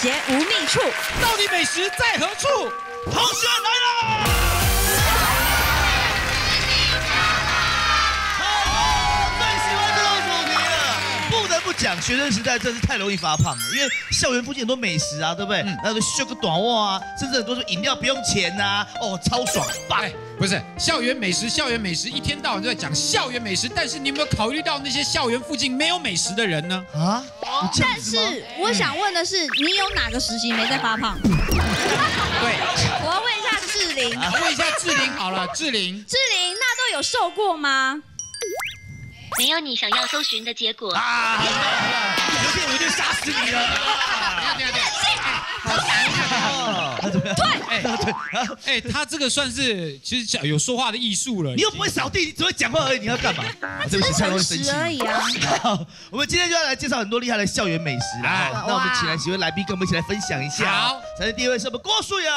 邪无觅处。到底美食在何处？同学来了！讲学生时代真是太容易发胖了，因为校园附近很多美食啊，对不对？然后秀个短袜啊，甚至很多说饮料不用钱呐，哦，超爽！哎，不是校园美食，校园美食一天到晚都在讲校园美食，但是你有没有考虑到那些校园附近没有美食的人呢？啊？但是我想问的是，你有哪个实习没在发胖？对，我要问一下志玲，问一下志玲好了，志玲，志玲那都有瘦过吗？没有你想要搜寻的结果啊！我就杀死你了！对，哎，对，哎，他这个算是其实有说话的艺术了。你又不会扫地，你只会讲话而已，你要干嘛？对不起，太容易生气而已啊！我们今天就要来介绍很多厉害的校园美食啦。那我们请来几位来宾，跟我们一起来分享一下。好，首先第一位是我们郭书友。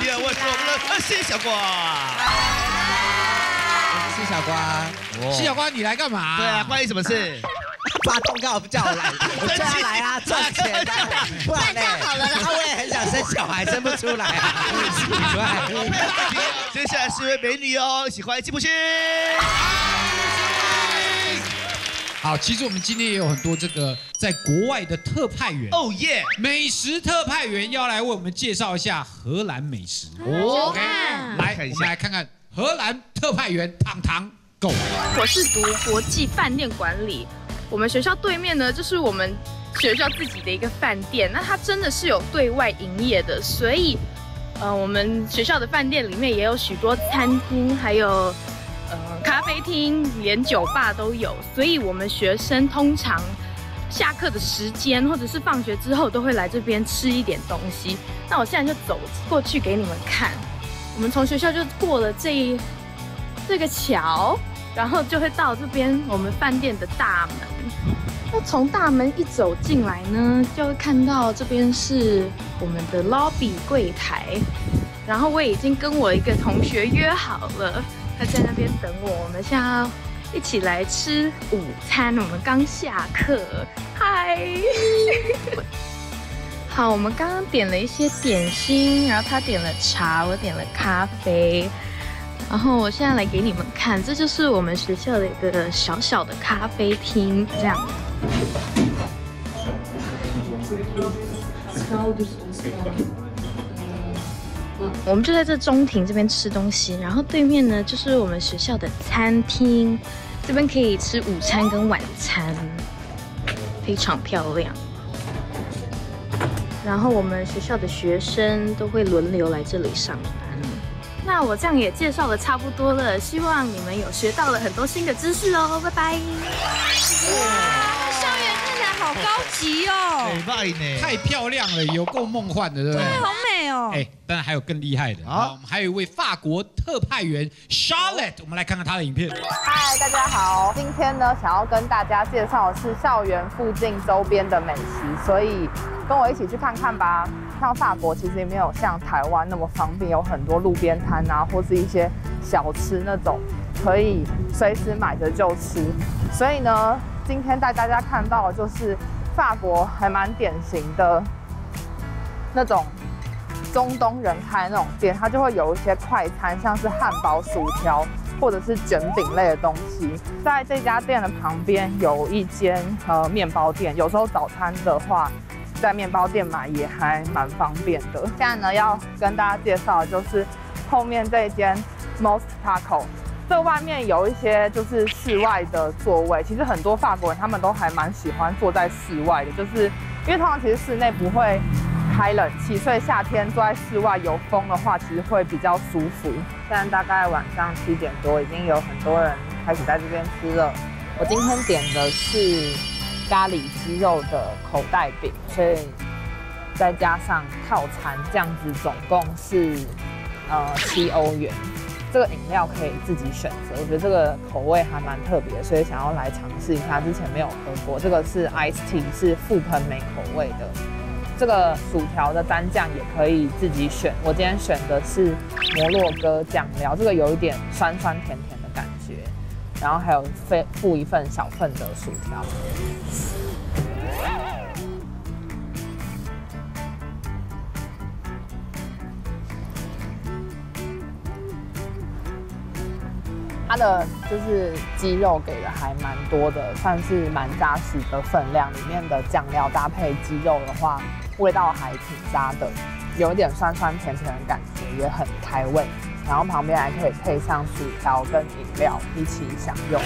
第二位是我们的谢小瓜。谢小瓜，谢小瓜，你来干嘛？对啊，关你什么事？发通告不叫我来，我叫他来啊，赚钱。不然呢？好了，他我也很想生小孩，生不出来啊。接下来是位美女哦，喜欢进不去。好，其实我们今天也有很多这个在国外的特派员。哦耶！美食特派员要来为我们介绍一下荷兰美食。哦，来，我们来看看。荷兰特派员糖糖 Go，我是读国际饭店管理，我们学校对面呢就是我们学校自己的一个饭店，那它真的是有对外营业的，所以呃我们学校的饭店里面也有许多餐厅，还有呃咖啡厅，连酒吧都有，所以我们学生通常下课的时间或者是放学之后都会来这边吃一点东西。那我现在就走过去给你们看。我们从学校就过了这这个桥，然后就会到这边我们饭店的大门。那从大门一走进来呢，就会看到这边是我们的 lobby 柜台。然后我已经跟我一个同学约好了，他在那边等我。我们现在要一起来吃午餐。我们刚下课，嗨。好，我们刚刚点了一些点心，然后他点了茶，我点了咖啡，然后我现在来给你们看，这就是我们学校的一个小小的咖啡厅，这样。我们就在这中庭这边吃东西，然后对面呢就是我们学校的餐厅，这边可以吃午餐跟晚餐，非常漂亮。然后我们学校的学生都会轮流来这里上。那我这样也介绍的差不多了，希望你们有学到了很多新的知识哦，拜拜。哇，校园看起来好高级哦，美败呢，太漂亮了，有够梦幻的，对不对？对，好美哦。哎，当然还有更厉害的啊，我们还有一位法国特派员 Charlotte，我们来看看她的影片。嗨，大家好，今天呢想要跟大家介绍的是校园附近周边的美食，所以。跟我一起去看看吧。像法国其实也没有像台湾那么方便，有很多路边摊啊，或是一些小吃那种，可以随时买着就吃。所以呢，今天带大家看到的就是法国还蛮典型的那种中东人开那种店，它就会有一些快餐，像是汉堡、薯条或者是卷饼类的东西。在这家店的旁边有一间呃面包店，有时候早餐的话。在面包店买也还蛮方便的。现在呢，要跟大家介绍的就是后面这间 Most Taco。这外面有一些就是室外的座位，其实很多法国人他们都还蛮喜欢坐在室外的，就是因为通常其实室内不会开冷气，所以夏天坐在室外有风的话，其实会比较舒服。现在大概晚上七点多，已经有很多人开始在这边吃了。我今天点的是。咖喱鸡肉的口袋饼，所以再加上套餐，这样子总共是呃七欧元。这个饮料可以自己选择，我觉得这个口味还蛮特别，所以想要来尝试一下。之前没有喝过，这个是 ice tea，是覆盆梅口味的。这个薯条的单酱也可以自己选，我今天选的是摩洛哥酱料，这个有一点酸酸甜甜。然后还有份附一份小份的薯条。它的就是鸡肉给的还蛮多的，算是蛮扎实的分量。里面的酱料搭配鸡肉的话，味道还挺扎的，有一点酸酸甜甜的感觉，也很开胃。然后旁边还可以配上薯条跟饮料一起享用。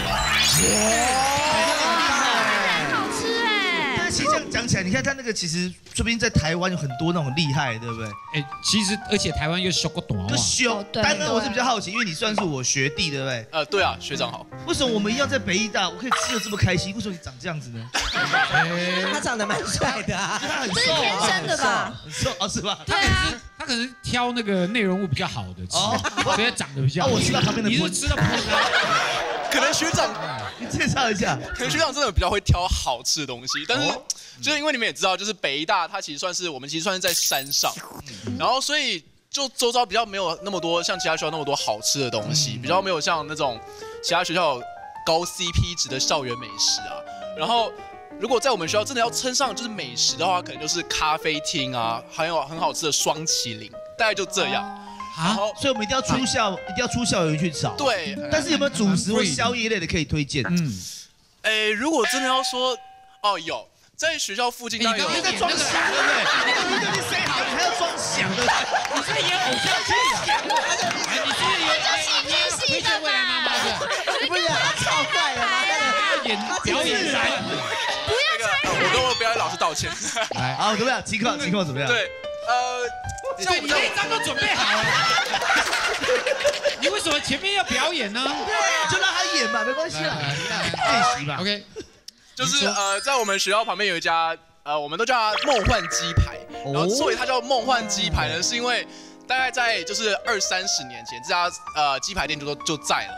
但是其实这样讲起来，你看他那个其实说不定在台湾有很多那种厉害，对不对？哎，其实而且台湾又修个短就哇，修。对丹恩，我是比较好奇，因为你算是我学弟，对不对？呃，对啊，学长好。为什么我们一样在北医大，我可以吃的这么开心？为什么你长这样子呢？他长得蛮帅的啊，他很瘦啊，天生的吧？很瘦哦，是吧？他可能他可能挑那个内容物比较好的吃，哦所以长得比较我知道旁边的你是喷吃到喷啊？可能学长，你介绍一下。可能学长真的比较会挑好吃的东西，但是哦就是因为你们也知道，就是北医大它其实算是我们其实算是在山上，然后所以就周遭比较没有那么多像其他学校那么多好吃的东西，比较没有像那种其他学校高 CP 值的校园美食啊。然后如果在我们学校真的要称上就是美食的话，可能就是咖啡厅啊，还有很好吃的双麒麟，大概就这样。然啊，所以我们一定要出校，一定要出校园去找。。对，但是有没有主食或宵夜类的可以推荐？嗯，哎，如果真的要说，哦，有在学校附近当然有你刚刚在装傻，对不对？你都已经 say 好，你还要装想的。你是演偶像剧啊？哎你是演你要推荐未来妈妈的，你不觉得他超帅的吗？那个演表演赛。那个，呃我跟我表演老师道歉。来，好，怎么样？情况情况怎么样？对，呃，像对你那一张都准备好了，你为什么前面要表演呢？就让他演吧，没关系啦，练习吧。OK，就是呃，在我们学校旁边有一家，呃，我们都叫它梦幻鸡排。哦然后之所以它叫梦幻鸡排呢，是因为大概在就是二三十年前，这家呃鸡排店就都就在了。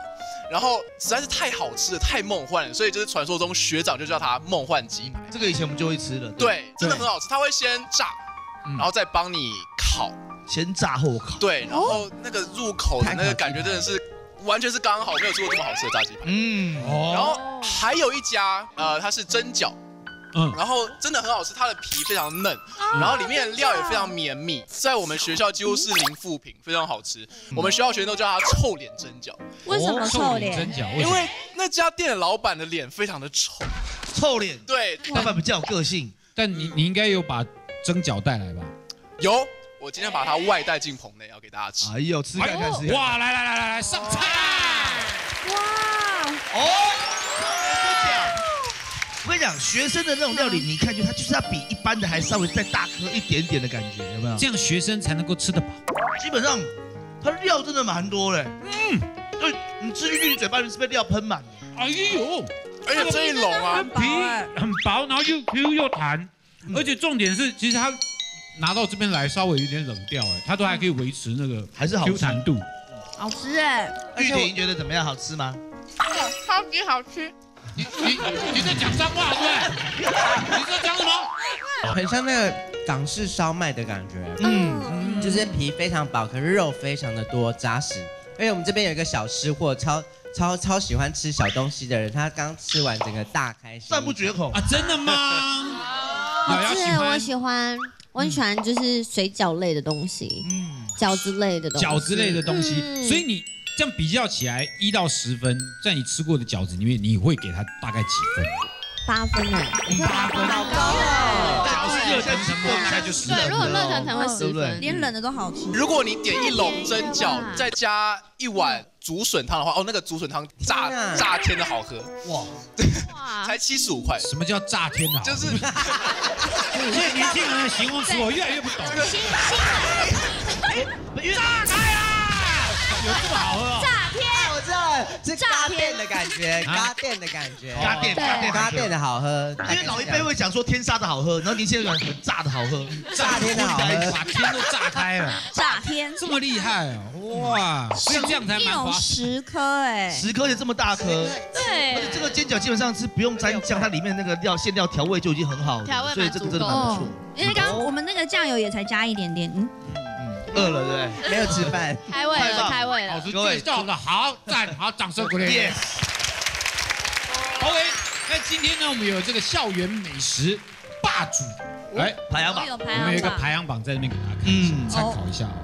然后实在是太好吃了，太梦幻了，所以就是传说中学长就叫它梦幻鸡排。这个以前我们就会吃了，，对，真的很好吃，它会先炸，嗯然后再帮你烤。先炸后烤。对，然后那个入口的那个感觉真的是完全是刚好，没有吃过这么好吃的炸鸡排。嗯，哦，然后还有一家，呃，它是蒸饺，嗯，然后真的很好吃，它的皮非常嫩，然后里面的料也非常绵密，在我们学校几乎是零负评，非常好吃。我们学校学生都叫它臭脸蒸饺，为什么臭脸？蒸饺？因为那家店的老板的脸非常的丑。臭脸，对，老板比较有个性。但你你应该有把蒸饺带来吧？有，我今天把它外带进棚内，要给大家吃。哎呦，吃看看，吃看看。哇，来来来来来，上菜！哇，哦，我跟你讲，学生的那种料理，你看就它就是要比一般的还稍微再大颗一点点的感觉，有没有？这样学生才能够吃得饱。基本上它料真的蛮多嘞。嗯，对，你吃进去，你嘴巴里面是被料喷满的。哎呦，而且这一笼啊，皮很薄，然后又 Q 又弹，而且重点是，其实它拿到这边来稍微有点冷掉，哎，它都还可以维持那个还是好弹度。好吃哎！玉婷觉得怎么样？好吃吗？超级好吃。你你你在讲脏话对不对？你在讲什么？很像那个港式烧麦的感觉，嗯，就是皮非常薄，可是肉非常的多扎实。而且我们这边有一个小吃货，超超超喜欢吃小东西的人，他刚吃完整个大开心，赞不绝口。啊，真的吗？瑶瑶是我喜欢，我很喜欢就是水饺类的东西，嗯，饺子类的东西，饺子类的东西，嗯。所以你这样比较起来，一到十分，在你吃过的饺子里面，你会给它大概几分？八分哎，八分，好高哦，饺子热腾腾的大概就十对，如果分。热腾腾会十分。连冷的都好吃。如果你点一笼蒸饺，再加一碗竹笋汤的话，哦，那个竹笋汤炸炸天的好喝，哇，哇 才七十五块。什么叫炸天啊？就是现在年轻人的形容词，我越来越不懂。炸开啊！有这么好喝是嘎店的感觉，啊嘎店的感觉，嘎店对嘎店嘎店的好喝，因为老一辈会讲说天杀的好喝，然后年轻人讲炸的好喝，炸天的好喝，把天都炸开了，炸天，这么厉害哦！哇，所以这样才一笼蛮划。十颗哎，十颗就这么大颗，对而且，这个煎饺基本上是不用沾酱，它里面那个料馅料调味就已经很好了，调味蛮所以这个真的蛮不错。因为刚刚我们那个酱油也才加一点点，嗯，嗯，饿了对不没有吃饭，开胃了，开胃了。老师介绍的好赞，好，掌声鼓励。？Yes，OK，那今天呢，我们有这个校园美食霸主，来，排行榜我们有一个，排行榜在那边给大家看一下，嗯参考一下哦。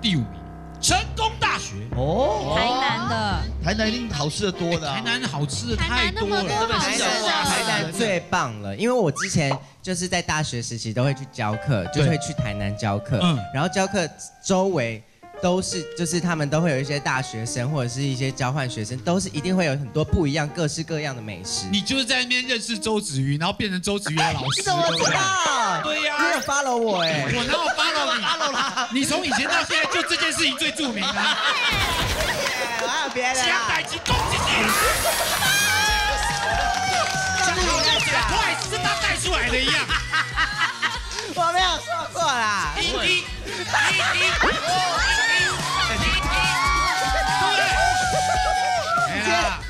第五名，成功大学。哦，台南的，台南一定好吃的多的啊。台南好吃的太多了，台南台南最棒了，因为我之前就是在大学时期都会去教课，就是会去台南教课，嗯然后教课周围都是就是他们都会有一些大学生或者是一些交换学生，都是一定会有很多不一样、各式各样的美食。你就是在那边认识周子瑜，然后变成周子瑜的老师，你怎么知道？对呀你有 follow 我哎，我哪有 follow 你？follow 他？你从以前到现在就这件事情最著名啊！我还有别的江啦百吉恭喜你！讲好像讲快是他带出来的一样。我没有说过啦。你今天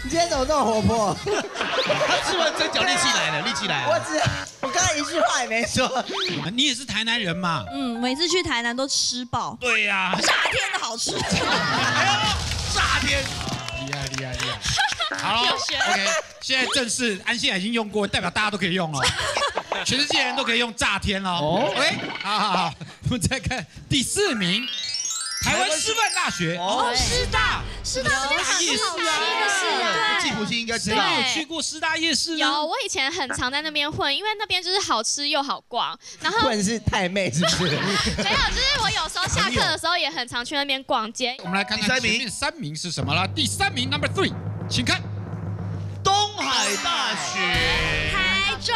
你今天怎么这么活泼？他吃完蒸饺力气来了，力气来了。我只我刚才一句话也没说。你也是台南人嘛？嗯，每次去台南都吃饱，对呀，炸天的好吃。炸天，厉害厉害厉害！好了，OK，现在正式安心已经用过，代表大家都可以用了，全世界人都可以用炸天了。哦。OK，好好好，我们再看第四名，台湾师范大学哦师大，师大这边很夜市啊，的，吉普星应该知道。谁有去过师大夜市呢？有，我以前很常在那边混，因为那边就是好吃又好逛。然后混是太妹是不是？没有，就是我有时候下课的时候也很常去那边逛街。我们来看看前面三名是什么啦。第三名 Number Three，请看东海大学，台中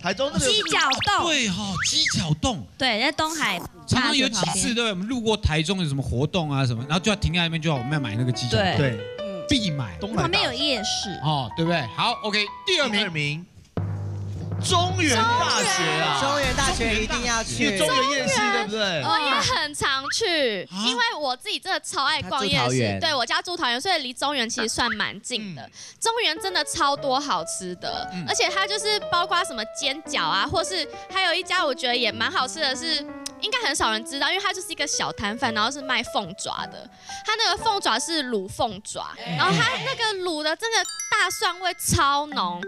台中那个鸡脚洞，对哈，鸡脚洞。对，在东海大常常有。几次对？我们路过台中有什么活动啊什么，然后就要停在那边，就要我们要买那个鸡脚冻，对嗯，必买东海旁边有夜市，哦，对不对？好，OK，第二第二名名，中原大学啊，中原大学一定要去因为中。原夜市对不对？我也很常去，啊因为我自己真的超爱逛夜市。对我家住桃园，所以离中原其实算蛮近的。嗯中原真的超多好吃的，嗯而且它就是包括什么煎饺啊，或是还有一家我觉得也蛮好吃的是。应该很少人知道，因为它就是一个小摊贩，然后是卖凤爪的。它那个凤爪是卤凤爪，然后它那个卤的真的大蒜味超浓，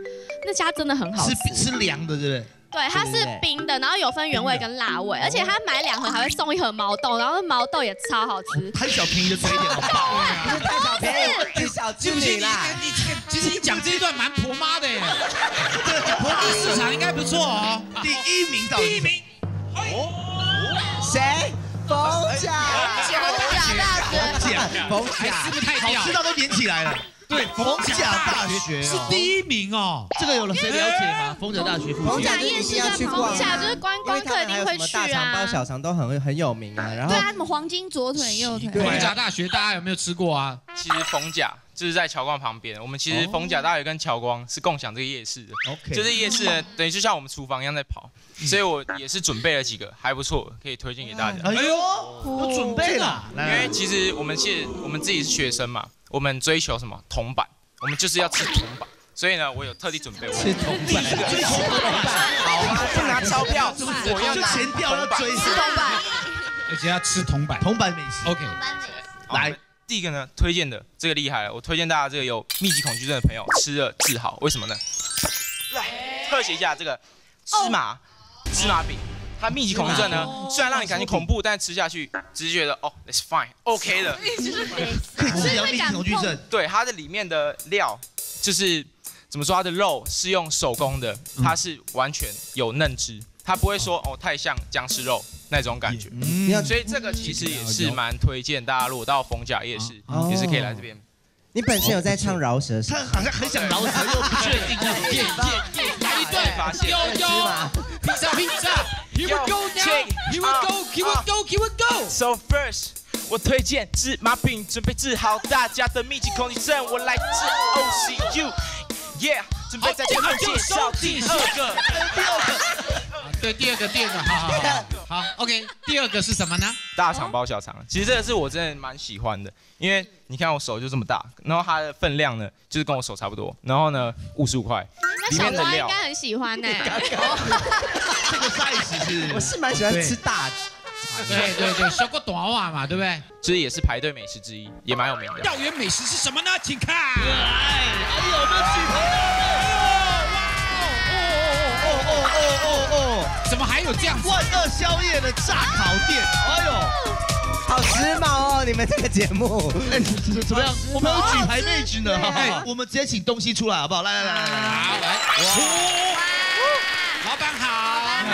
那家真的很好吃。是是凉的对不对？对，它是冰的，然后有分原味跟辣味，而且它买两盒还会送一盒毛豆，然后那毛豆也超好吃。贪小便宜就吃一点，好棒 不是太小便宜，啦。你，其实你讲这一段蛮婆妈的耶，婆妈市场应该不错哦。第一名到第一名，谁？冯甲。逢甲大学，甲，冯还甲是。不是太掉好吃？到都连起来了。对，逢甲大学是哦第一名哦。这个有了谁了解吗？逢甲大学附近逢甲。就一定要去逛逢甲就是观光客一定会去大肠包、啊。小肠都很很有名啊。然后对啊，什么黄金左腿右腿，对啊逢甲大学大家有没有吃过啊？其实逢甲就是在侨光旁边，我们其实逢甲大学跟侨光是共享这个夜市的，OK，就是夜市呢，等于就像我们厨房一样在跑，所以我也是准备了几个还不错，可以推荐给大家。哎呦，我准备了，因为其实我们是我们自己是学生嘛，我们追求什么？铜板，我们就是要吃铜板，所以呢，我有特地准备我吃铜板，追求铜板，好啊，不拿钞票，我要就拿前调要追铜铜板，而且要吃铜板。铜板美食。OK，来，第一个呢，推荐的这个厉害了，我推荐大家这个有密集恐惧症的朋友吃了治好，为什么呢？来，特写一下这个芝麻芝麻饼，它密集恐惧症呢，虽然让你感觉恐怖，但吃下去只是觉得哦，it's fine，OK 的。可以治疗密集恐惧症。对，它的里面的料就是怎么说，它的肉是用手工的，它是完全有嫩汁，它不会说哦太像僵尸肉那种感觉。所以这个其实也是蛮推荐大家，如果到逢甲夜市，也是可以来这边。你本身有在唱饶舌是他？好像很想饶舌，又不确定要耶耶耶！来一段发现有有披萨披萨，Here we go now，Here we go，Here we go，Here we go。So first，我推荐芝麻饼，准备治好大家的密集恐惧症。我来自 OCU，Yeah，准备在这边介绍第二个。第二个对，第二个，第二个，好好好，好，OK，第二个是什么呢？大肠包小肠，其实这个是我真的蛮喜欢的，因为你看我手就这么大，然后它的分量呢就是跟我手差不多，然后呢五十五块，里那小瓜应面的料该很喜欢呢。这个 size 是我是蛮喜欢吃大的。对对对，小个短袜嘛，对不对？其实也是排队美食之一，也蛮有名的。校园美食是什么呢？请看。哎，哎呦，我们举牌哦哦哦！怎么还有这样子？万恶宵夜的炸烤店，哎呦，好时髦哦，你们这个节目，哎，怎么样？我们有举牌妹纸呢，哎，我们直接请东西出来好不好？来来来来来，好来，老板好，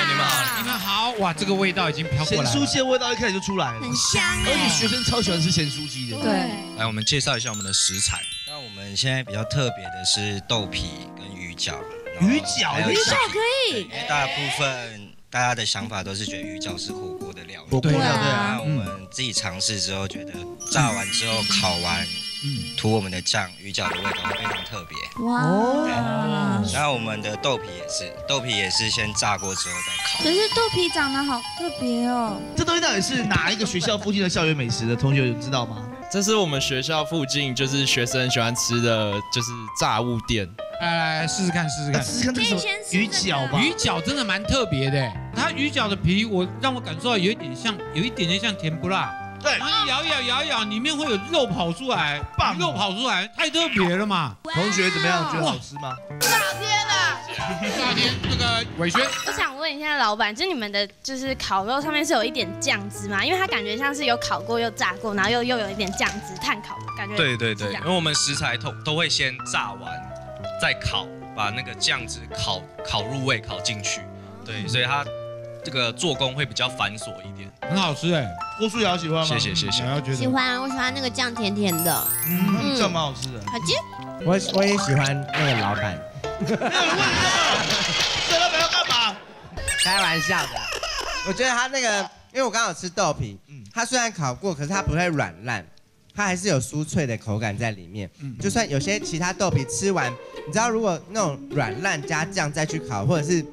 你们好，你们好，哇，这个味道已经飘过来了。酥鸡的味道一开始就出来了，很香而且。学生超喜欢吃咸酥鸡的。对，来，我们介绍一下我们的食材。那我们现在比较特别的是豆皮跟鱼饺。鱼饺鱼饺可以因为大部分大家的想法都是觉得鱼饺是火锅的料理。火锅对啊对啊那我们自己尝试之后，觉得炸完之后烤完，嗯，涂我们的酱，鱼饺的味道非常特别。哇！然后我们的豆皮也是，豆皮也是先炸过之后再烤。可是豆皮长得好特别哦。这东西到底是哪一个学校附近的校园美食的？同学有知道吗？这是我们学校附近就是学生喜欢吃的，就是炸物店。来来试试看，试试看。试试看这是什么可以先试鱼这个饺吧？鱼饺真的蛮特别的，它鱼饺的皮我让我感受到有一点像，有一点点像甜不辣。对然，后咬一咬咬一咬，里面会有肉跑出来，棒肉跑出来，太特别了嘛！同学怎么样？觉得好吃吗？夏天那个伟轩，我想问一下老板，就你们的就是烤肉上面是有一点酱汁吗？因为它感觉像是有烤过又炸过，然后又又有一点酱汁炭烤，感觉对对对，因为我们食材都都会先炸完，再烤，把那个酱汁烤烤入味，烤进去。对，所以它这个做工会比较繁琐一点。很好吃哎，郭书瑶喜欢吗？谢谢谢谢喜欢，我喜欢那个酱甜甜的，嗯，嗯这蛮好吃的。好吃。我我也喜欢那个老板，这老板要干嘛？开玩笑的。我觉得他那个，因为我刚好吃豆皮，嗯它虽然烤过，可是它不会软烂，它还是有酥脆的口感在里面。嗯就算有些其他豆皮吃完，你知道如果那种软烂加酱再去烤，或者是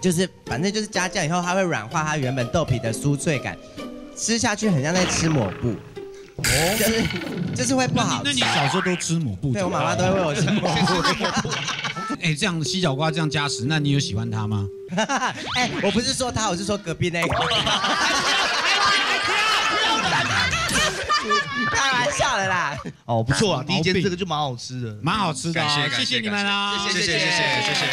就是反正就是加酱以后，它会软化它原本豆皮的酥脆感，吃下去很像在吃抹布，哦，就是就是会不好吃那你。小时候都吃抹布？对我妈妈都会喂我吃抹布。哎，这样西角瓜这样加食，那你有喜欢它吗？哎，我不是说他，我是说隔壁那个。开玩笑的啦！哦，不错啊，第一间这个就蛮好吃的，蛮好吃的，谢谢你们啦，谢谢谢谢谢谢。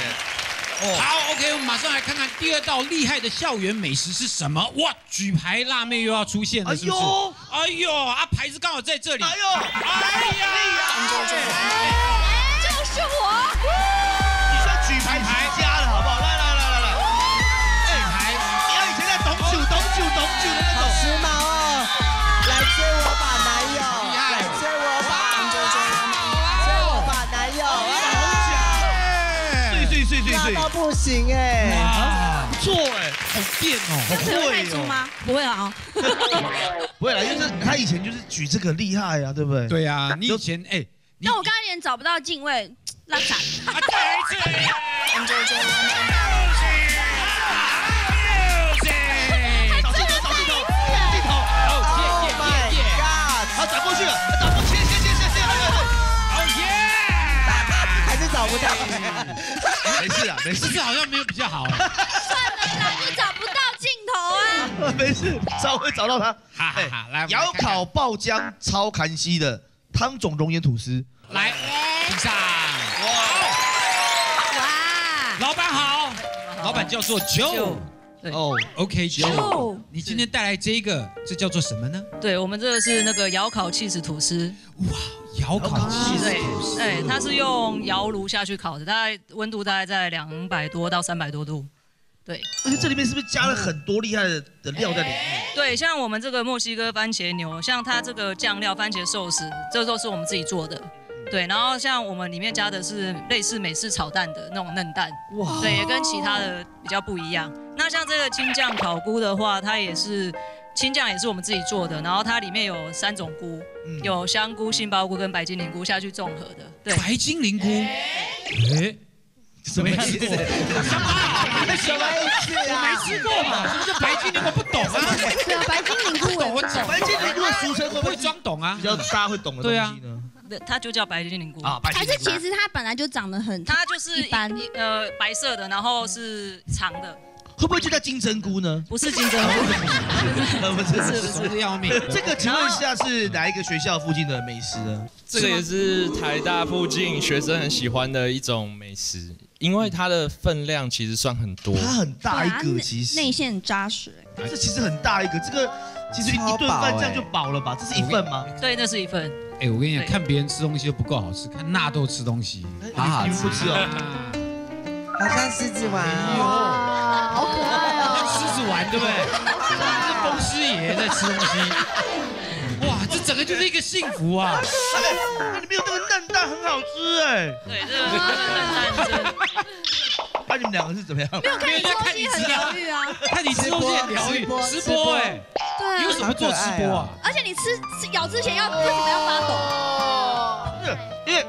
好，OK，我们马上来看看第二道厉害的校园美食是什么。哇，举牌辣妹又要出现了，是不是？哎呦，啊牌子刚好在这里，哎呦，哎呀。行哎！哇，不错哎，好电哦，好会会哦。卖出吗？不会啊。不会啦，就是他以前就是举这个厉害啊，对不对？对啊，你以前哎，那我刚刚有点找不到敬畏，拉惨。啊，再一次，找镜头，找镜头，镜头。哦耶耶耶耶，God！好，转过去了，找不到。没事啊，没事，这次好像没有比较好哎，算了啦，你找不到镜头啊。没事，稍微找到他。哈哈哈，来，窑烤爆浆超砍西的汤种熔岩吐司，来，请上。哇，老板好，老板叫做 Joe。对哦，OK Joe 你今天带来这个，这叫做什么呢？对，我们这个是那个窑烤气 h 吐司，窑烤气对，哎，它是用窑炉下去烤的，大概温度大概在两百多到三百多度。对而且这里面是不是加了很多厉害的的料在里面？对，像我们这个墨西哥番茄牛，像它这个酱料番茄寿司，这都是我们自己做的。对，然后像我们里面加的是类似美式炒蛋的那种嫩蛋，哇对，也跟其他的比较不一样。那像这个青酱烤菇的话，它也是青酱也是我们自己做的，然后它里面有三种菇，嗯有香菇、杏鲍菇跟白金灵菇下去综合的。对，白金灵菇，哎，什么意思？什么意思我啊？没吃过嘛，什么叫白金灵？我不懂啊。对啊，白金灵菇懂，我懂。白金灵菇的俗称会不会会装懂啊比？较大家会懂的东西呢？对它就叫白金灵菇。啊，白还精灵菇是其实它本来就长得很，它就是一般一呃白色的，然后是长的，会不会就叫金针菇呢？不是金针菇。呃 不是不是不熟的要命。这个请问一下是哪一个学校附近的美食呢？这个也是台大附近学生很喜欢的一种美食，因为它的分量其实算很多。它很大一个其实，内馅很扎实。这其实很大一个。这个其实一顿饭这样就饱了吧？这是一份吗？对，那是一份。哎，我跟你讲，看别人吃东西都不够好吃，看纳豆吃东西，好好你不吃哦？好像狮子丸哦。哇，好可爱像哦！狮子玩，对不对？是风师爷在吃东西。哇，这整个就是一个幸福啊！哎，里面有那个嫩蛋，很好吃哎。对，这个这个蛋。那你们两个是怎么样？没有看你吃东西很疗愈啊，看你吃东西很疗愈，吃播哎，对啊你为什么不做吃播啊？而且你吃吃咬之前要为什么要发抖？是因为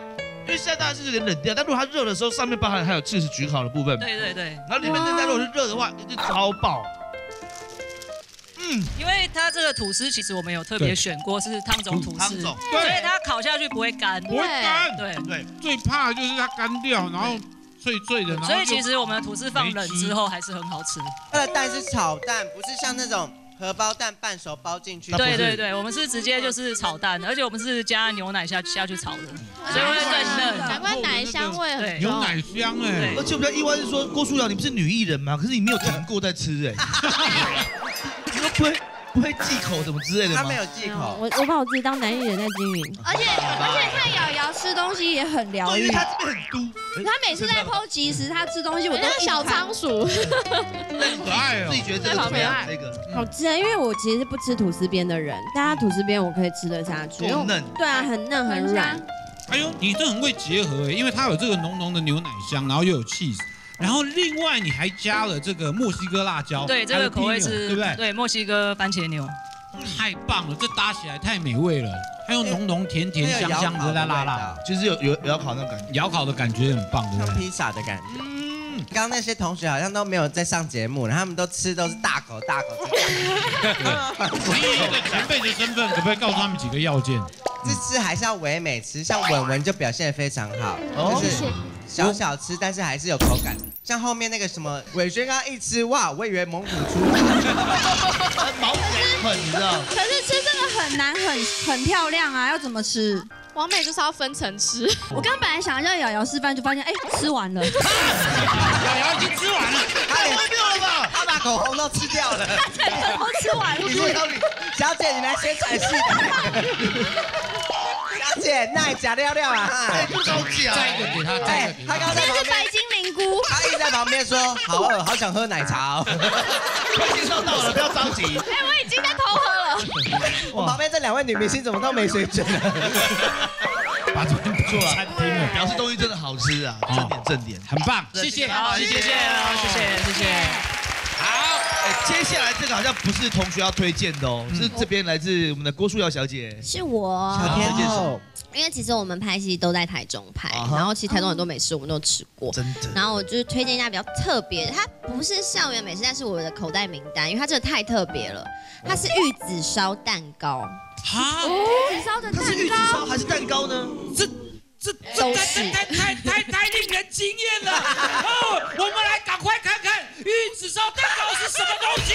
因为现在当然是有点冷掉，但如果它热的时候，上面包含还有 cheese 焗烤的部分，对对对。然后里面嫩蛋如果是热的话，就超爆。嗯，因为它这个吐司其实我们有特别选过是汤种吐司，汤种所以它烤下去不会干，不会干，对。对，最怕的就是它干掉，然后脆脆的，所以其实我们的吐司放冷之后还是很好吃。它的蛋是炒蛋，不是像那种荷包蛋半熟包进去。对对对，我们是直接就是炒蛋，而且我们是加牛奶下下去炒的，所以会更嫩。难怪奶香味很有重。奶香哎，而且我比较意外是说，郭书瑶，你不是女艺人吗？可是你没有停过在吃哎，不会忌口什么之类的吗？他没有忌口。我我把我自己当男艺人在经营。而且而且看瑶瑶吃东西也很疗愈，他他这边很嘟，他每次在剖即时，他吃东西我都小仓鼠。可爱哦自己觉得这个怎么样？这个好吃啊，因为我其实是不吃吐司边的人，但它吐司边我可以吃得下去，因为我够嫩对啊，很嫩很软。哎呦，你这很会结合哎，因为它有这个浓浓的牛奶香，然后又有 cheese，然后另外你还加了这个墨西哥辣椒，对，这个口味是，对不对？对，墨西哥番茄牛。太棒了，这搭起来太美味了，还有浓浓甜甜香香的辣辣辣，就是有有有烤那种感觉，窑烤的感觉很棒，对不对？像披萨的感觉。嗯，刚刚那些同学好像都没有在上节目，然后他们都吃都是大口大口吃。以一个前辈的身份，可不可以告诉他们几个要件？这吃还是要唯美吃，像文文就表现得非常好，哦就是小小吃，但是还是有口感。像后面那个什么伟轩刚刚一吃，哇，我以为猛虎出毛很，你知道？可是吃这个很难，很很漂亮啊，要怎么吃？王美就是要分层吃。我刚本来想叫瑶瑶示范，就发现哎，吃完了。瑶 瑶已经吃完了，他连掉了吧？他把口红都吃掉了，整个都吃完了。你说小姐，你来先阐释。小姐，那你假料料啊？哎，不着急啊！再一个给他，再一个给他。他刚刚在旁边，这是白金灵菇。他一直在旁边说：“好饿，好想喝奶茶哦。快介绍到了，不要着急。哎，我已经在偷喝了。” 我旁边这两位女明星怎么都没水准呢？把这边不错餐厅了，表示东西真的好吃啊，正点正点。很棒，谢谢，好，谢谢啊，谢谢谢谢。接下来这个好像不是同学要推荐的哦，是这边来自我们的郭书瑶小姐。是我小天后，因为其实我们拍戏都在台中拍，然后其实台中很多美食我们都吃过。真的。然后我就是推荐一家比较特别的，它不是校园美食，但是我的口袋名单，因为它真的太特别了。它是玉子烧蛋糕，哈，玉子烧的蛋它是玉子烧糕，还是蛋糕呢？这这这太太太太太令人惊艳了！哦，我们来赶快看看玉子烧蛋糕是什么东西。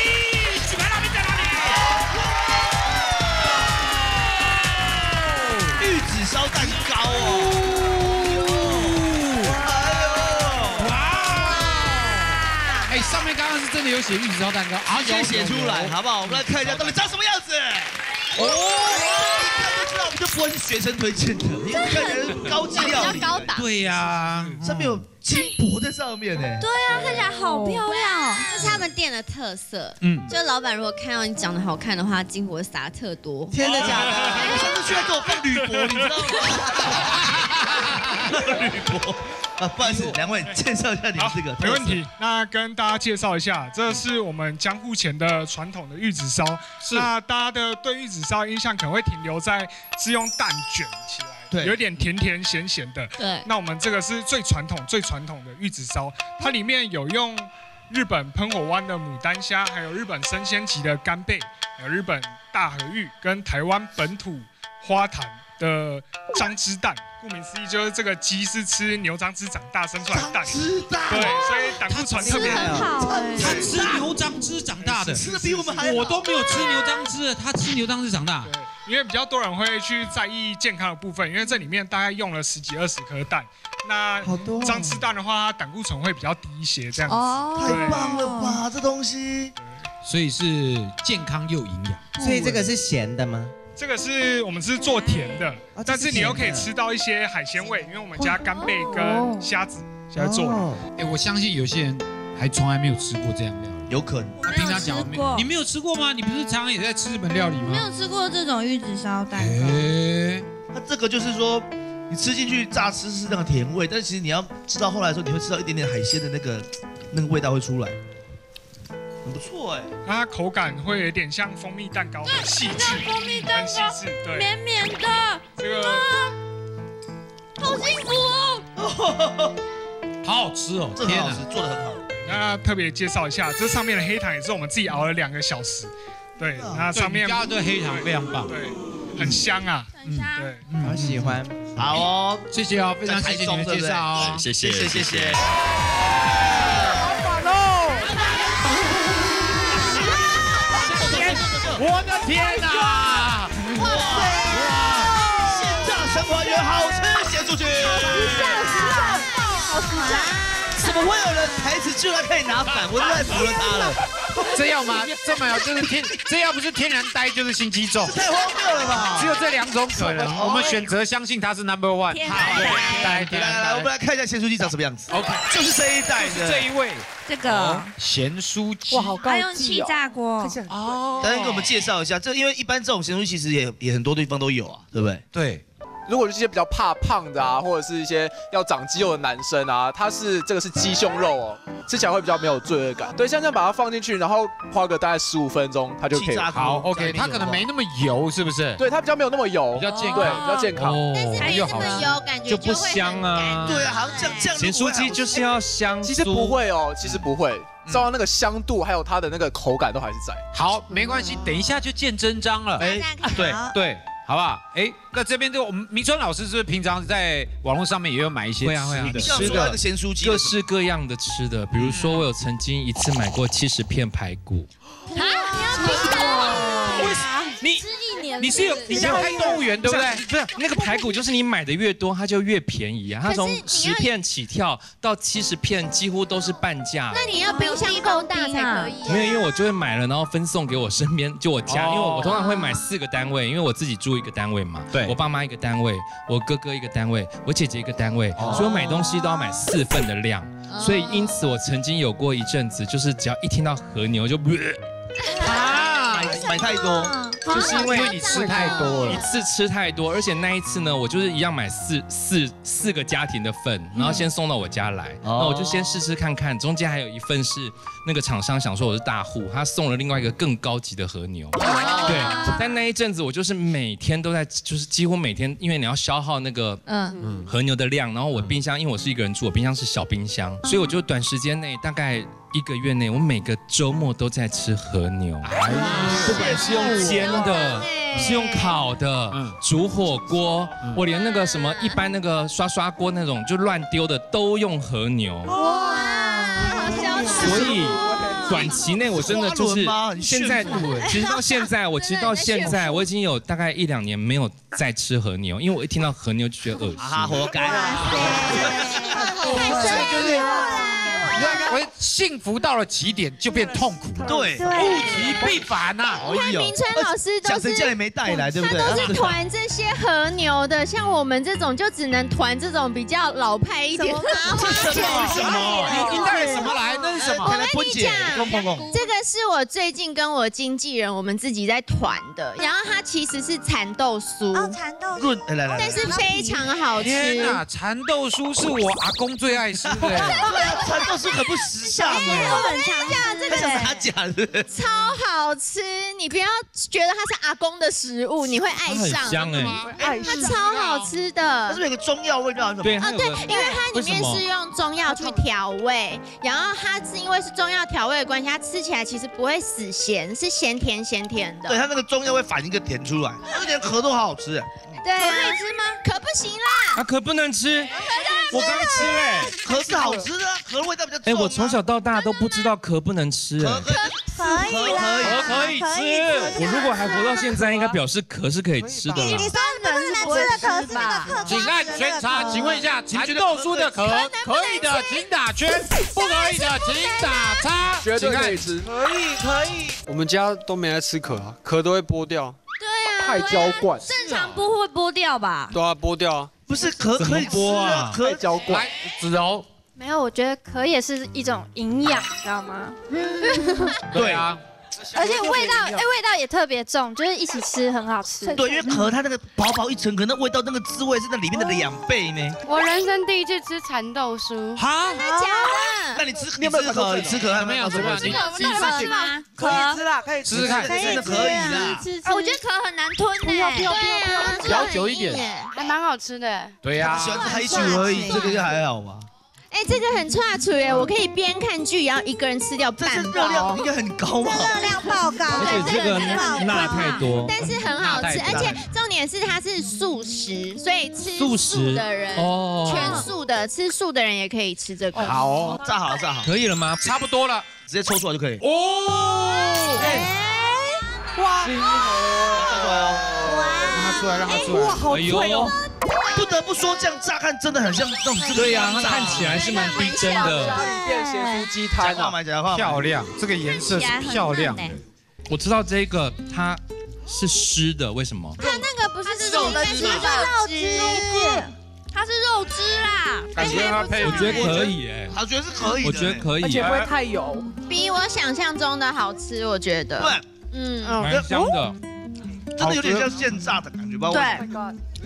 举牌那边在哪里？玉子烧蛋糕哦。哇！哎，上面刚刚是真的有写玉子烧蛋糕，好，先写出来，好不好？我们来看一下到底长什么样子。哦，就知道我们就不会是学生推荐的，因为看起来高级料理，比较高档对呀，上面有金箔在上面呢。对啊，看起来好漂亮哦。这是他们店的特色。嗯就老板如果看到你长得好看的话，金箔撒特多。真的假的？我上次去还给我放铝箔，你知道吗？铝箔啊，不好意思，两位介绍一下你们这个。没问题。那跟大家介绍一下，这是我们江户前的传统的玉子烧。是那大家的对玉子烧印象可能会停留在是用蛋卷起来，对有点甜甜咸咸的。对，那我们这个是最传统、最传统的玉子烧，它里面有用日本喷火湾的牡丹虾，还有日本生鲜级的干贝，还有日本大和玉跟台湾本土花坛的张之蛋。顾名思义，就是这个鸡是吃牛樟芝长大生出来的蛋。知道。对，所以胆固醇特别很好哎。他吃牛樟芝长大的，吃的比我们还好我都没有吃牛樟芝，他吃牛樟芝长大。对，因为比较多人会去在意健康的部分，因为这里面大概用了十几二十颗蛋。那好多哦张吃蛋的话，它胆固醇会比较低一些，这样子。哦太棒了吧，这东西。所以是健康又营养。所以这个是咸的吗？这个是我们是做甜的，哦但是你又可以吃到一些海鲜味，因为我们加干贝跟虾子下来做的。哎，我相信有些人还从来没有吃过这样料理，有可能。他平常讲吃过你没有吃过吗？你不是常常也在吃日本料理吗？没有吃过这种玉子烧蛋糕。哎，它这个就是说，你吃进去乍吃是那个甜味，但是其实你要吃到后来的时候，你会吃到一点点海鲜的那个那个味道会出来，很不错哎。它口感会有点像蜂蜜蛋糕，很细致，蜂蜜蛋很细糕，致，对，绵绵的，这个好幸福哦！好好吃哦，这很好吃，做的很好。那特别介绍一下，这上面的黑糖也是我们自己熬了两个小时，对，那上面加的黑糖非常棒对，很香啊，很香。对，好喜欢。好哦，谢谢哦，非常谢谢你们介绍哦，谢谢谢谢谢谢。我的天哪！哇塞！鲜榨神还原好吃，写出去。好实在。怎么会有人台词居然可以拿反？我都太服了他了。这要吗？这么有就是天，这要不是天然呆就是心机重，太荒谬了吧？只有这两种可能，我们选择相信他是 number one。天好，对，来来来来，我们来看一下咸酥鸡长什么样子。OK，就是这一代的，这一位这个咸酥鸡，哇，好高还用气级哦！炸锅，哦大家给我们介绍一下，这因为一般这种咸酥鸡其实也也很多地方都有啊，对不对？对，如果是一些比较怕胖的啊，或者是一些要长肌肉的男生啊，他是这个是鸡胸肉哦，吃起来会比较没有罪恶感。对，像这样把它放进去，然后花个大概十五分钟，它就可以炸好，OK，它可能没那么油，是不是？对，它比较没有那么油，比较健康对，比较健康。但是没那么油，感觉就不会香啊。对啊，好像这样这样。咸酥鸡就是要香，其实不会哦，其实不会，照到那个香度还有它的那个口感都还是在。好，没关系，等一下就见真章了。哎对好对，好不好？哎，那这边就我们明春老师是不是平常在网络上面也有买一些会啊会啊。吃的？吃的咸酥鸡各式各样的吃的，比如说我有曾经一次买过七十片排骨，啊，你要听为什么？你吃一年？你是有你是有开动物园对不对？不是那个排骨，就是你买的越多，它就越便宜啊。它从十片起跳到七十片，几乎都是半价。那你要冰箱够大才可以。没有，因为我就会买了，然后分送给我身边，就我家，哦因为我通常会买四个单位，因为我自己住一个单位嘛，对我爸妈一个单位，我哥哥一个单位，我姐姐一个单位，哦所以我买东西都要买四份的量，所以因此我曾经有过一阵子，就是只要一听到和牛就，啊，买太多，就是因为你吃太多了。一。次吃太多，而且那一次呢，我就是一样买四四四个家庭的份，然后先送到我家来，那我就先试试看看，中间还有一份是那个厂商想说我是大户，他送了另外一个更高级的和牛，对，但那一阵子我就是每天都在，就是几乎每天，因为你要消耗那个嗯，和牛的量，然后我冰箱，因为我是一个人住，我冰箱是小冰箱，所以我就短时间内大概一个月内，我每个周末都在吃和牛，不管是用煎的。是用烤的，煮火锅，我连那个什么一般那个刷刷锅那种就乱丢的都用和牛，哇，好潇洒。所以短期内我真的就是现在其实到现在，我其实到现在我已经有大概一两年没有再吃和牛，因为我一听到和牛就觉得恶心。啊，活该我幸福到了极点就变痛苦了，对，物极必反呐。哎呦明春老师都是讲成这样也没带来，对不对？他都是团这些和牛的，像我们这种就只能团这种比较老派一点的。这是什么？你你带了什么来？那是什么？我跟你讲，这个是我最近跟我经纪人我们自己在团的，然后它其实是蚕豆酥，哦，蚕豆润，来来来，但是非常好吃。天哪，蚕豆酥是我阿公最爱吃的。蚕豆酥很不时尚哎耶，我跟你讲，这个他假的。超好吃，你不要觉得它是阿公的食物，你会爱上。香哎它超好吃它的是。不是有个中药味道？对啊，对，因为它里面是用中药去调味，然后它是因为是中药调味的关系，它吃起来其实不会死咸，是咸甜咸甜的。对，它那个中药会反一个甜出来，那个连壳都好好吃。对啊，可以吃吗？可不行啦。啊，可不能吃，我刚吃哎，壳是好吃的壳的味道比较重啊。哎，我从小到大都不知道壳不能吃哎。可以啦，壳可以吃，我如果还活到现在，应该表示壳是可以吃的啦。你说能是吃的壳是那个请按全查，请问一下，蚕豆酥的壳可以的，请打圈；不可以的，请打叉。绝对可以吃。可以可以。我们家都没在吃壳啊，壳都会剥掉。对啊，太娇惯。正常不会剥掉吧？对啊，剥掉啊。不是壳可以剥啊，壳娇惯。来，子柔。没有，我觉得壳也是一种营养，知道吗？对啊。而且味道，哎，味道也特别重，就是一起吃很好吃。对，因为壳它那个薄薄一层壳，那味道那个滋味是那里面的两倍呢。我人生第一次吃蚕豆酥。哈？真的假的？那你吃你有没有壳？你吃壳还没有吃过？吃壳吗？可以吃啦，可以吃吃看，真的可以啦。啊，我觉得壳很难吞呢。对啊，嚼久一点，还蛮好吃的。对呀，喜欢吃海曲而已，这个就还好嘛。哎，这个很差嘴哎，我可以边看剧，然后一个人吃掉半包。热量应该很高吧？热量爆高，而且这个钠太多，但是很好吃，而且重点是它是素食，所以吃素的人哦，全素的吃素的人也可以吃这个。好哦，炸好了，炸好，可以了吗？差不多了，直接抽出来就可以。哦，哎。哇，让他出来，让他出来，哇，好脆哦。不得不说，这样乍看真的很像这种。对呀，它看起来是蛮逼真的。家里变咸酥鸡摊了，漂亮，这个颜色是漂亮的。我知道这个它是湿的，为什么？它那个不是肉的汁，是肉汁，它是肉汁啦。感觉它配，我觉得可以哎，我觉得是可以我觉得可以，而且不会太油，比我想象中的好吃，我觉得。对，嗯，蛮香的，真的有点像现炸的感觉吧？对，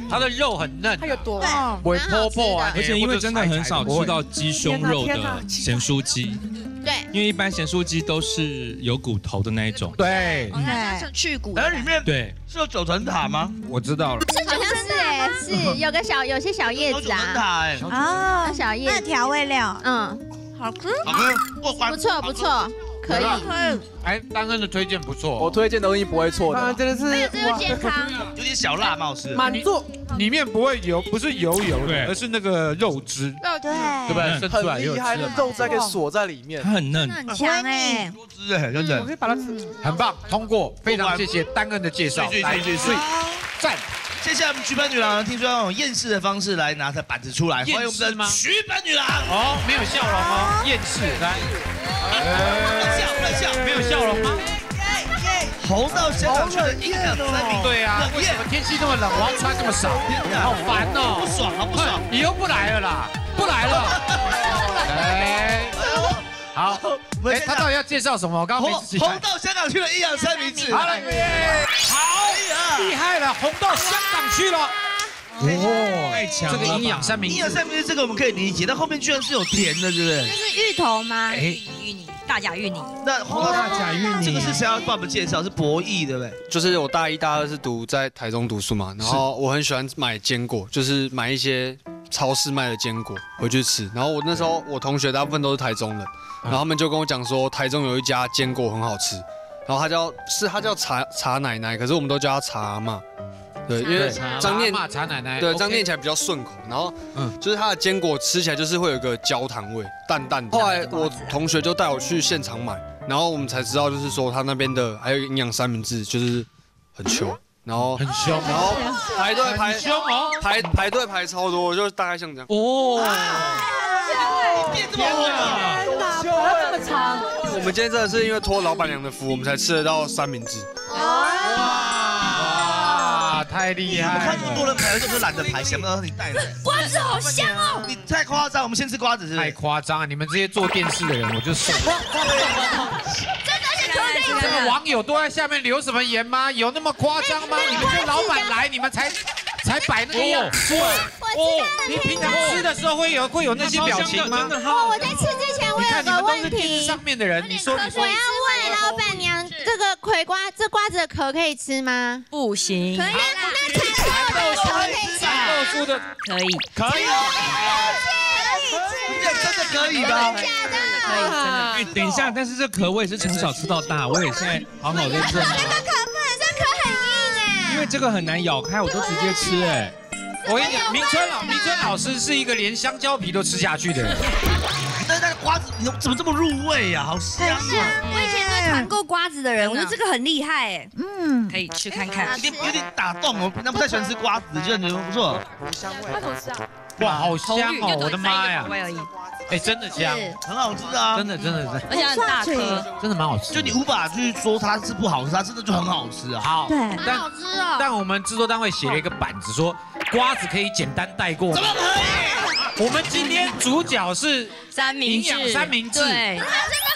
它的肉很嫩，它有多？不会破破啊，而且因为真的很少吃到鸡胸肉的咸酥鸡。对，因为一般咸酥鸡都是有骨头的那一种。对，它是去骨。然后里面对。是有九层塔吗？我知道了，好像是。哎，是。有个小有些小叶子啊。九层塔哎，哦，小叶那调味料，嗯，好吃，好吃，不错不错，可以。哎，丹恩的推荐不错，我推荐的东西不会错的，真的是这个健康，有点小辣，蛮好吃。满座。里面不会油，不是油油的，而是那个肉汁，肉对。对不对？生出来很厉害的肉汁可以锁在里面，它很嫩，很强哎，多汁哎，真的。我可以把它吃，很棒，通过，非常谢谢丹恩的介绍，来，赞。接下来我们举板女郎听说要用厌世的方式来拿她板子出来，欢迎我们的举板女郎。哦，没有笑容哦，厌世来，笑不笑？没有笑容吗？红到香港去的营养三明，对啊，为什么天气这么冷，我要穿这么少？好烦哦，不爽啊，不爽！以后不来了啦，不来了。哎，好，哎，他到底要介绍什么？我刚刚没仔细看。红到香港去的营养三明治，好了，好，厉害了，红到香港去了。哦，太强了这个营养三明治，营养三明治这个我们可以理解，但后面居然是有甜的，对不对？这是芋头吗？哎，芋泥，大甲芋泥。那红到大甲芋泥，这个是谁要帮我们介绍？是博弈，对不对？就是我大一、大二是读在台中读书嘛，然后我很喜欢买坚果，就是买一些超市卖的坚果回去吃。然后我那时候我同学大部分都是台中人，然后他们就跟我讲说，台中有一家坚果很好吃，然后他叫是他叫茶茶奶奶，可是我们都叫他茶嘛。对，因为张念茶奶奶，对，张念起来比较顺口，然后，嗯，就是它的坚果吃起来就是会有一个焦糖味，淡淡的。后来我同学就带我去现场买，然后我们才知道，就是说他那边的还有营养三明治，就是很凶，然后很凶，然后排队排凶哦，排排队排超多，就是大概像这样。哦，变这么厚啊！我们今天真的是因为托老板娘的福，我们才吃得到三明治。哇，太厉害！我看那么多人排就懒得排，想不到是你带的。瓜子好香哦！你太夸张，我们先吃瓜子是？太夸张了！你们这些做电视的人，我就受不了。真的这个网友都在下面留什么言吗？有那么夸张吗？你们就老板来，你们才才摆那个样子。哦，你平常吃的时候会有会有那些表情吗？哦，我在吃之前我有个问题，上面的人，你说你说我要问老板娘，这个葵瓜这瓜子的壳可以吃吗？不行。可以那蚕豆酥可以吃，蚕豆酥的可以，可以。真的可以的？假的，可以，真的。哎，等一下，但是这壳我也是从小吃到大，我也现在好好的认。那个壳不能，这壳很硬哎。因为这个很难咬开，我都直接吃哎。我跟你讲，明春老明春老师是一个连香蕉皮都吃下去的人。瓜子，你怎么这么入味呀？好香啊！我以前是团购瓜子的人，我觉得这个很厉害哎。嗯，可以去看看。有点有点打动我，平常不太喜欢吃瓜子，觉得你们不错。快口吃啊！哇，好香哦！我的妈呀！哎，真的香，很好吃啊！真的真的真的，而且很大颗，真的蛮好吃。就你无法去说它是不好吃，它真的就很好吃啊。好，对，但好吃哦。但我们制作单位写了一个板子，说瓜子可以简单带过。怎么可以？我们今天主角是三明治，营养三明治。对，真的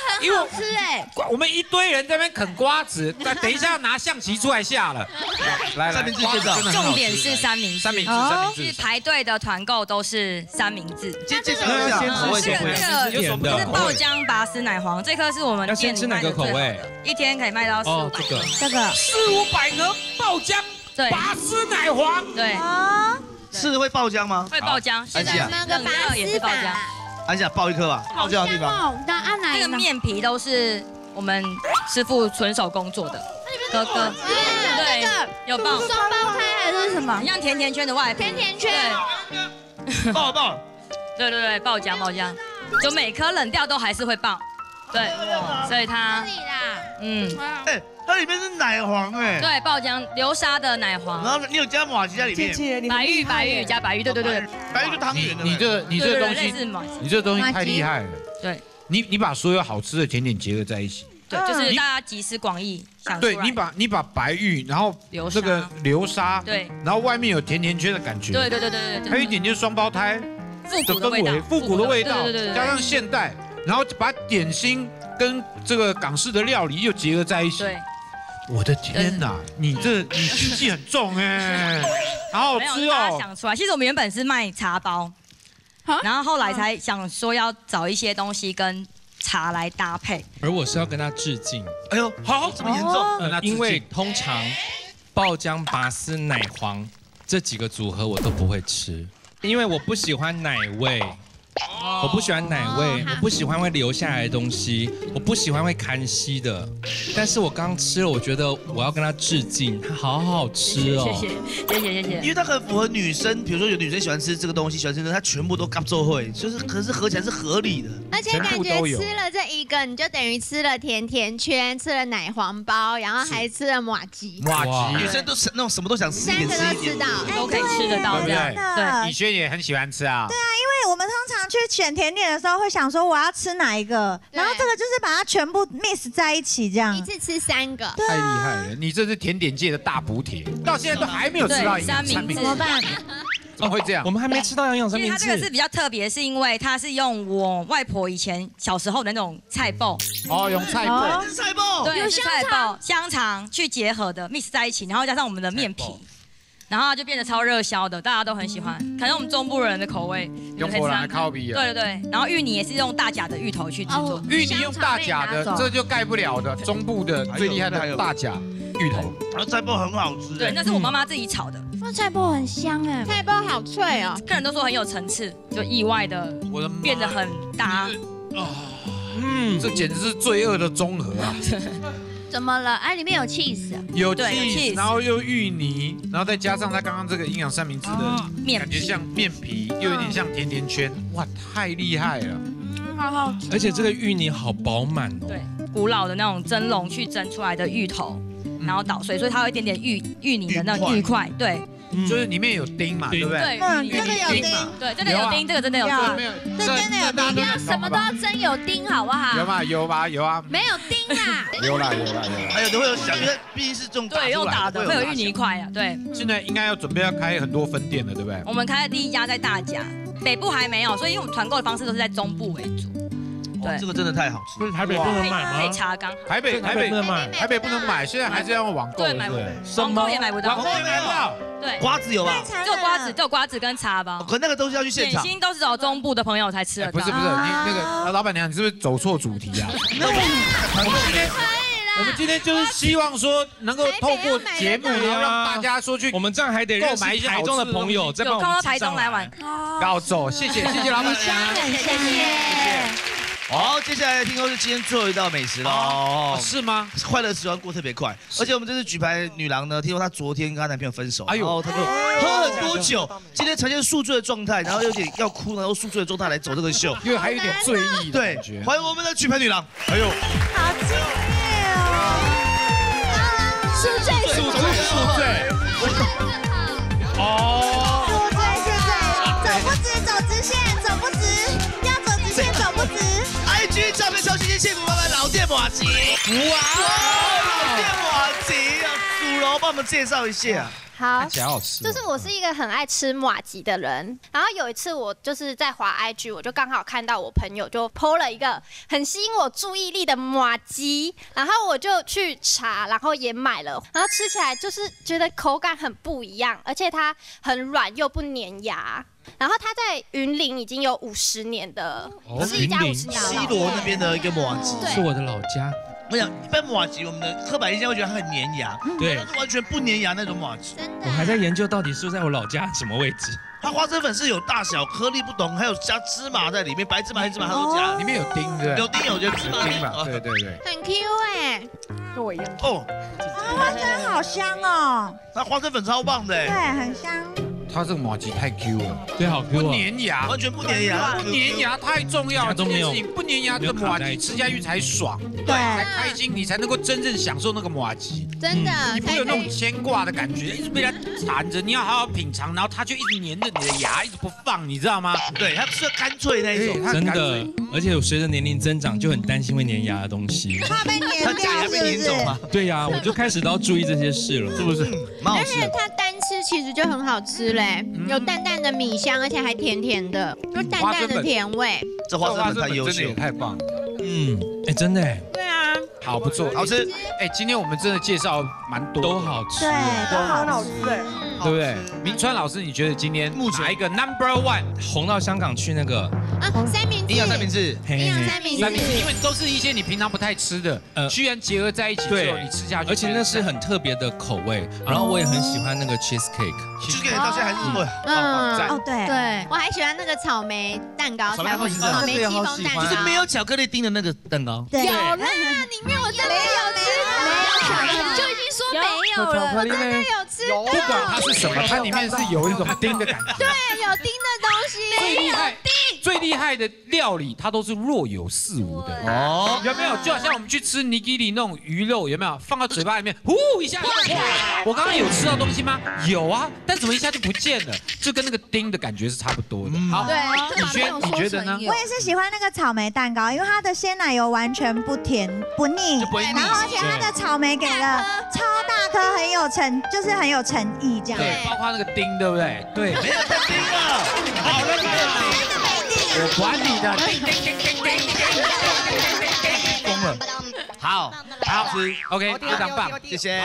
很好吃哎。我们一堆人在那边啃瓜子，那 等一下要拿象棋出来下了。来，三明治介绍，重点是三明治，三明治，三明治。是排队的团购都是三明治。先介绍一下，这个有什么是爆浆拔丝奶黄，这颗是我们要先吃哪个口味？一天可以卖到四五百这个。这个。四五百盒爆浆对。拔丝奶黄，对，哦，吃会爆浆吗？会爆浆。安琪啊，冷热也是爆浆。安琪啊，爆一颗吧，爆浆的地方。那按哪这个面皮都是我们师傅纯手工做的，哥哥，对，有爆双胞胎还是什么？像甜甜圈的外皮，甜甜圈。爆爆。对对对，爆浆爆浆，就每颗冷掉都还是会爆，对，所以它，嗯，哎，它里面是奶黄哎。对，爆浆流沙的奶黄，然后你有加马吉在里面。白玉白玉加白玉，对对对，白玉就汤圆的。你这你这东西，你这东西太厉害了。对，你你把所有好吃的甜点结合在一起。对，就是大家集思广益想对你把你把白玉，然后这个流沙，对，然后外面有甜甜圈的感觉，对对对对对，还有一点就是双胞胎复古的氛围，复古的味道，对对对，加上现代，然后把点心跟这个港式的料理又结合在一起。对，我的天哪，你这你心机很重哎，好好吃哦。想出来，其实我们原本是卖茶包，然后后来才想说要找一些东西跟。茶来搭配，而我是要跟他致敬。哎呦，好，这么严重？呃，因为通常爆浆拔丝奶黄这几个组合我都不会吃，因为我不喜欢奶味。我不喜欢奶味，我不喜欢会留下来的东西，我不喜欢会看稀的。但是我刚吃了，我觉得我要跟他致敬，它好好吃哦。谢谢谢谢谢谢。因为它很符合女生，比如说有女生喜欢吃这个东西，喜欢吃的，它全部都嘎做会，就是可是合起来是合理的。而且感觉吃了这一个，你就等于吃了甜甜圈，吃了奶黄包，然后还吃了马吉。马吉，女生都是那种什么都想吃一点，三个都吃到，都可以吃得到，对不对？对，以轩也很喜欢吃啊。对啊，因为我们通常去选甜点的时候，会想说我要吃哪一个，然后这个就是把它全部 mix 在一起，这样。一次吃三个，太厉害了！你这是甜点界的大补铁，到现在都还没有吃到营养三明治，怎么办？怎么会这样？我们还没吃到营养三明治。它这个是比较特别，是因为它是用我外婆以前小时候的那种菜爆哦，用菜爆，菜爆，对，有香肠，香肠去结合的 mix 在一起，然后加上我们的面皮。然后就变得超热销的，大家都很喜欢，可能我们中部人的口味。用果然的烤比啊。对对对，然后芋泥也是用大甲的芋头去制作。芋泥用大甲的，这就盖不了的。中部的最厉害的大甲芋头，然后菜包很好吃。对，那是我妈妈自己炒的。那，菜包很香哎，菜包好脆哦。客人都说很有层次，就意外的变得很搭。啊嗯，这简直是罪恶的综合啊。怎么了？哎，里面有 cheese，有 cheese，然后又芋泥，然后再加上它刚刚这个营养三明治的面感觉像面皮，又有点像甜甜圈，哇，太厉害了！嗯，好好吃。而且这个芋泥好饱满哦。对，古老的那种蒸笼去蒸出来的芋头，然后捣碎，所以它有一点点芋芋泥的那种芋块，对。就是里面有钉嘛，对不对？对，这个有钉，对，真的有钉，这个真的有钉，这真的有钉，不要什么都要真有钉，好不好？有吗？有吧？有啊。没有钉啊。有啦，有啦，有啦。还有都会有小，因为毕竟是这种对用打的，会有芋泥块啊，对。现在应该要准备要开很多分店了，对不对？我们开的第一家在大甲，北部还没有，所以因为我们团购的方式都是在中部为主。对，这个真的太好吃。不是台北不能买吗？可以查刚。台北台北不能买，台北不能买，现在还是要用网购。对，买不到。网购也买不到。网购也买不到。对，瓜子有吧？只有瓜子，只有瓜子跟茶包。可那个东西要去现场。点心都是找中部的朋友才吃得到。不是不是，你那个老板娘，你是不是走错主题啊？那我们今天，我们今天就是希望说能够透过节目，然后让大家说去，我们这样还得购买一些台中的朋友，再帮我们台中来玩。高走，谢谢谢谢老板娘，谢谢谢谢。好，接下来听说是今天最后一道美食了、哦，是吗？快乐时光过特别快，而且我们这次举牌女郎呢，听说她昨天跟她男朋友分手，哎呦，她就喝很多酒，今天呈现宿醉的状态，然后有点要哭，然后宿醉的状态来走这个秀，因为还有点醉意，对，欢迎我们的举牌女郎，哎呦，好敬业哦，宿醉，宿醉，宿醉，哦。幸福满满老店马吉。哇，帮我们介绍一下。好看起来好吃哦就是我是一个很爱吃马吉的人，然后有一次我就是在滑 IG，我就刚好看到我朋友就 PO 了一个很吸引我注意力的马吉，然后我就去查，然后也买了，然后吃起来就是觉得口感很不一样，而且它很软又不粘牙。然后它在云林已经有五十年的，哦是一家五十年的西老店罗那边的一个马吉，是我的老家。我想一般马吉，我们的刻板印象会觉得它很粘牙，对。它是完全不粘牙那种马吉。我还在研究到底是在我老家什么位置。它花生粉是有大小颗粒不同，还有加芝麻在里面，白芝麻、黑芝麻它都加，里面有丁对有丁有就芝麻。丁嘛，对对对。很 Q 哎，跟我一样。哦，花生好香哦，那花生粉超棒的对，哎，很香。它这个马吉太 Q 了，对，好 Q 不啊粘牙，完全不粘牙不粘牙太重要了。这件事情不粘牙这个马吉吃下去才爽，对，才开心，你才能够真正享受那个马吉。真的你不会有那种牵挂的感觉，一直被它缠着，你要好好品尝，然后它就一直粘着你的牙，一直不放，你知道吗？对，它是干脆那一种，真的，而且我随着年龄增长，就很担心会粘牙的东西。怕被粘掉是不是？对呀、我就开始都要注意这些事了，是不是？蛮好而吃的。吃其实就很好吃嘞，有淡淡的米香，而且还甜甜的，就淡淡的甜味。这花生粉太优秀真的也太棒了。嗯，哎，真的哎，对啊，好不错，好吃。哎，今天我们真的介绍蛮多，都好吃，对，都好好吃。对不对？明川老师，你觉得今天哪一个 number one 红到香港去那个。啊，三明治，营养三明治，营养三明治。三明治，因为都是一些你平常不太吃的，呃，居然结合在一起之后，对你吃下去，而且那是很特别的口味，然后我也很喜欢那个 cheese cake，就是给到现在还是会。嗯，赞。哦对。对，我还喜欢那个草莓蛋糕，草莓草莓戚风蛋糕，就是没有巧克力丁的那个蛋糕。有啦，里面我真的有吃到，就已经说没有了，我真的有吃到，不管它是什么，它里面是有一种丁的感觉。对，有丁的东西，最厉害，最厉害的料理，它都是若有似无的哦，有没有？就好像我们去吃尼基里那种鱼肉，有没有？放到嘴巴里面，呼一下，我刚刚有吃到东西吗？有啊，但怎么一下就不见了？就跟那个丁的感觉是差不多的。好，对你觉得你觉得呢？我也是喜欢那个草莓蛋糕，因为它的鲜奶油完全不甜不腻然后而且它的草莓给的超大颗，很有诚，就是很有诚意这样。对，包括那个钉，对不对？对，没有在钉了，好了，我管你的，疯了。好，好吃，OK，非常棒，谢谢。